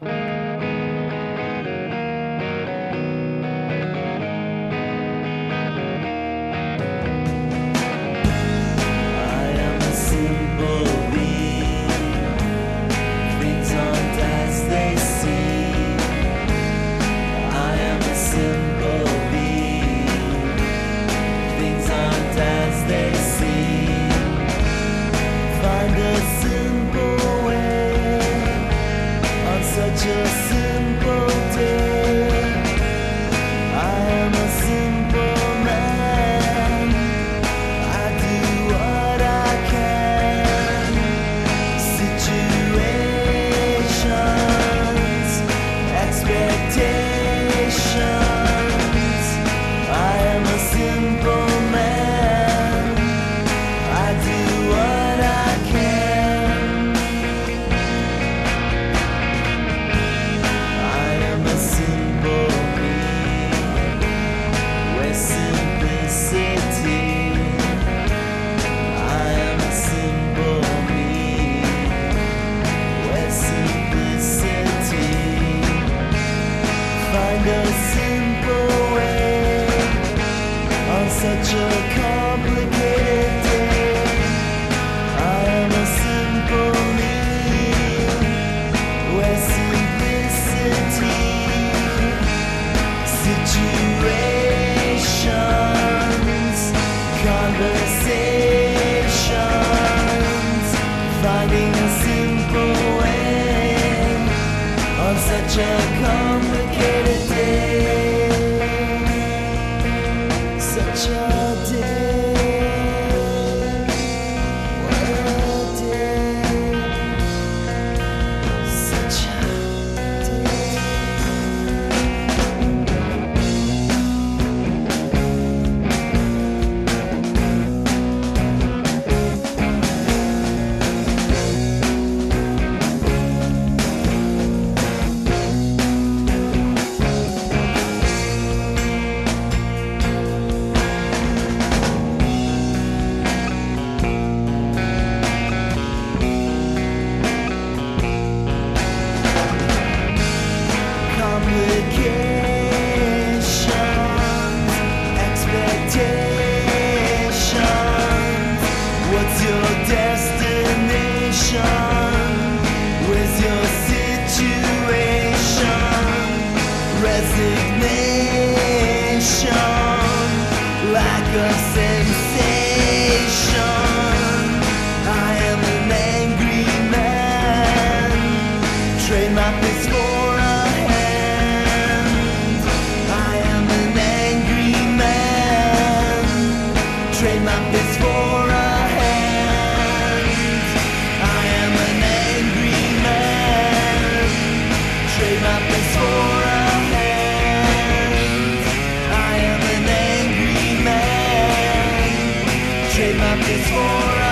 I on such a such a complicated day. for